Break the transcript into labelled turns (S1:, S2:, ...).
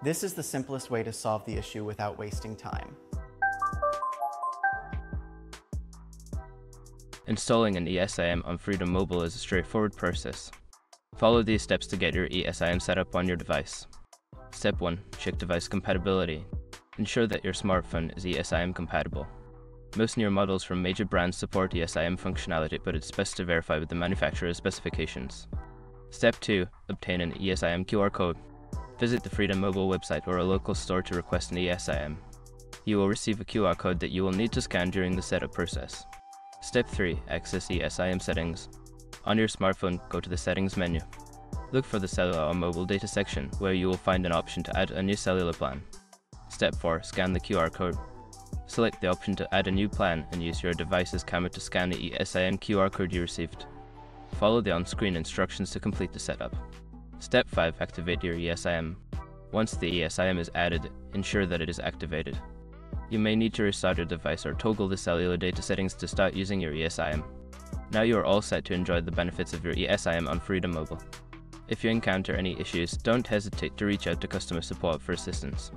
S1: This is the simplest way to solve the issue without wasting time.
S2: Installing an ESIM on Freedom Mobile is a straightforward process. Follow these steps to get your ESIM set up on your device. Step 1. Check device compatibility. Ensure that your smartphone is ESIM compatible. Most newer models from major brands support ESIM functionality, but it's best to verify with the manufacturer's specifications. Step 2. Obtain an ESIM QR code. Visit the Freedom Mobile website or a local store to request an ESIM. You will receive a QR code that you will need to scan during the setup process. Step 3. Access ESIM settings. On your smartphone, go to the Settings menu. Look for the Cellular or Mobile Data section, where you will find an option to add a new cellular plan. Step 4. Scan the QR code. Select the option to add a new plan and use your device's camera to scan the ESIM QR code you received. Follow the on-screen instructions to complete the setup. Step 5. Activate your ESIM. Once the ESIM is added, ensure that it is activated. You may need to restart your device or toggle the cellular data settings to start using your ESIM. Now you are all set to enjoy the benefits of your ESIM on Freedom Mobile. If you encounter any issues, don't hesitate to reach out to customer support for assistance.